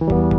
you